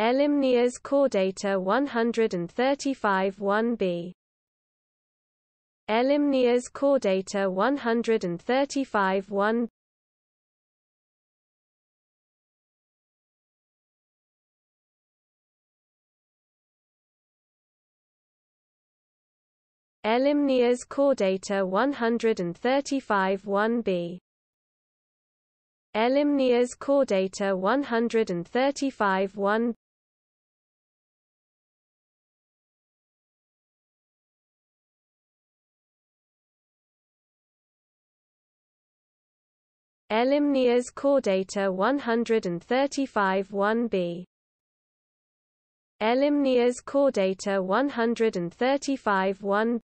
Elymnias caudata 135 1b Elymnias caudata 135 1 Elymnias caudata 135 1b Elymnias caudata 135 1 Elymnias caudata 135 1b Elymnias caudata 135 1